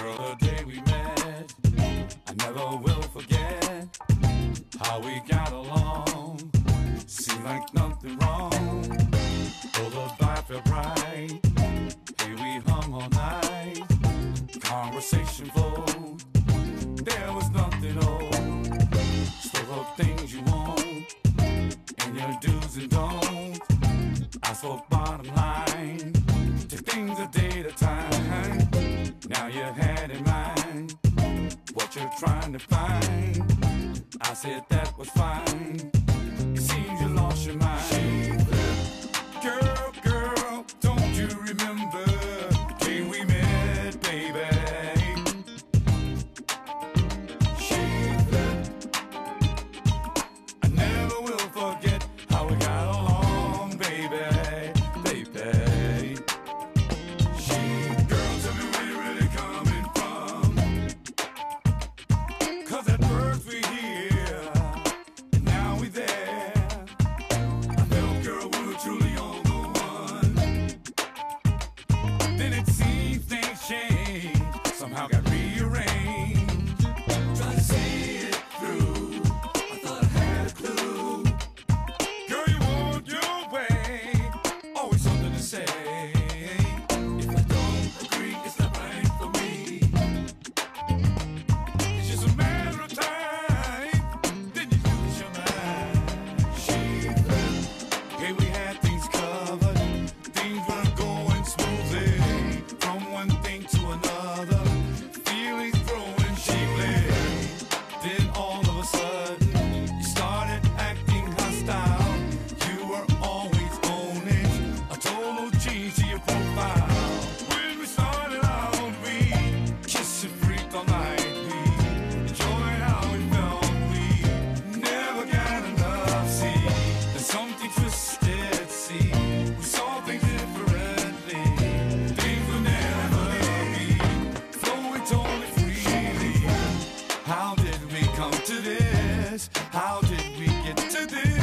Girl, the day we met, I never will forget how we got along. Seemed like nothing wrong. Oh, the vibe felt right. Here we hung all night. Conversation flowed. There was nothing old. Still up things you want, and your do's and don'ts. I spoke bottom line. trying to find. I said that was fine. It seems you lost your mind. How did we get to this?